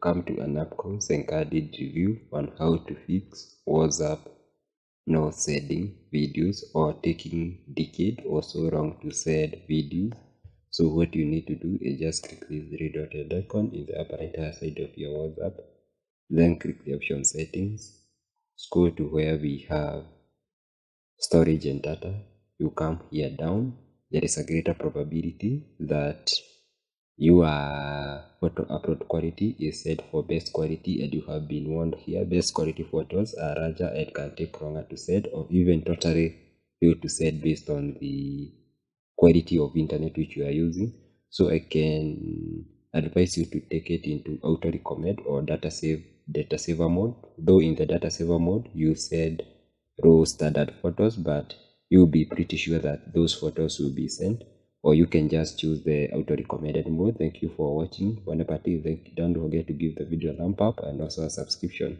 come to an up close and candid review on how to fix WhatsApp no sending videos or taking decade or so long to send videos. So what you need to do is just click this three dotted icon in the upper right hand side of your WhatsApp. Then click the option settings. Scroll to where we have storage and data. You come here down. There is a greater probability that your photo upload quality is set for best quality and you have been warned here. Best quality photos are larger and can take longer to set or even totally fail to set based on the quality of internet which you are using. So i can advise you to take it into auto recommend or data save data saver mode. Though in the data saver mode you said raw standard photos but you'll be pretty sure that those photos will be sent or you can just choose the auto recommended mode. Thank you for watching. One party thank don't forget to give the video a thumb up and also a subscription